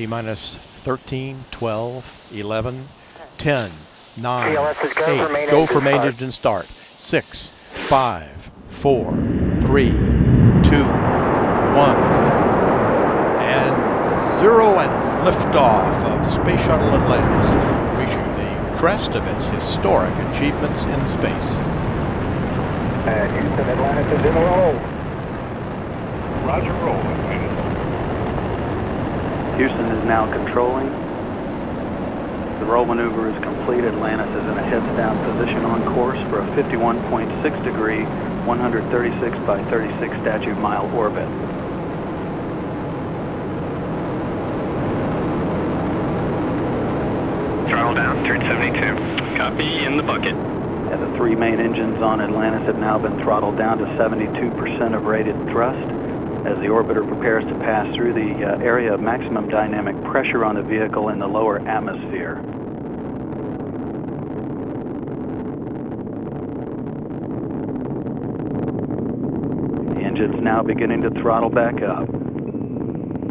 T minus 13, 12, 11, 10, 9, GLS is go 8. for main go engine for main start. engine start. 6, 5, 4, 3, 2, 1. And zero and liftoff of Space Shuttle Atlantis, reaching the crest of its historic achievements in space. And Houston, Atlantis is in roll. Roger, roll. Houston is now controlling. The roll maneuver is complete. Atlantis is in a heads down position on course for a 51.6 degree, 136 by 36 statute mile orbit. Throttle down, turn 72. Copy, in the bucket. And the three main engines on Atlantis have now been throttled down to 72% of rated thrust as the orbiter prepares to pass through the uh, area of maximum dynamic pressure on the vehicle in the lower atmosphere. The engine's now beginning to throttle back up.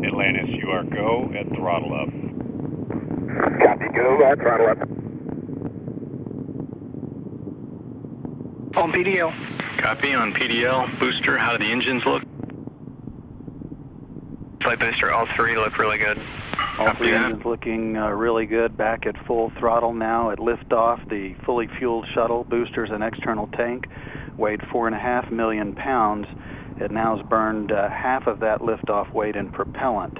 Atlantis, you are go at throttle up. Copy, go, uh, throttle up. On PDL. Copy, on PDL. Booster, how do the engines look? Flight booster, all three look really good. All three engines looking uh, really good. Back at full throttle now at liftoff. The fully fueled shuttle boosters and external tank weighed four and a half million pounds. It now has burned uh, half of that liftoff weight in propellant.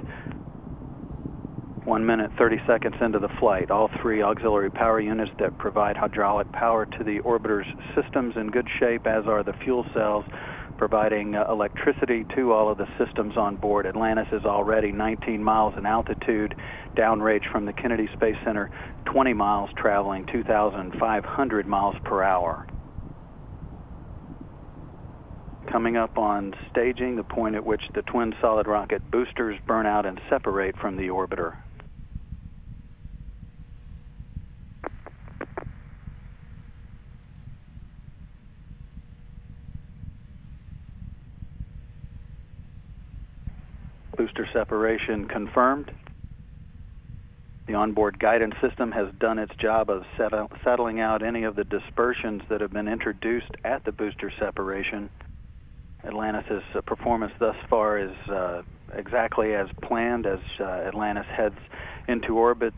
One minute, 30 seconds into the flight, all three auxiliary power units that provide hydraulic power to the orbiter's systems in good shape, as are the fuel cells providing uh, electricity to all of the systems on board. Atlantis is already 19 miles in altitude, downrange from the Kennedy Space Center, 20 miles, traveling 2,500 miles per hour. Coming up on staging, the point at which the twin solid rocket boosters burn out and separate from the orbiter. Booster separation confirmed. The onboard guidance system has done its job of settle, settling out any of the dispersions that have been introduced at the booster separation. Atlantis' uh, performance thus far is uh, exactly as planned as uh, Atlantis heads into orbit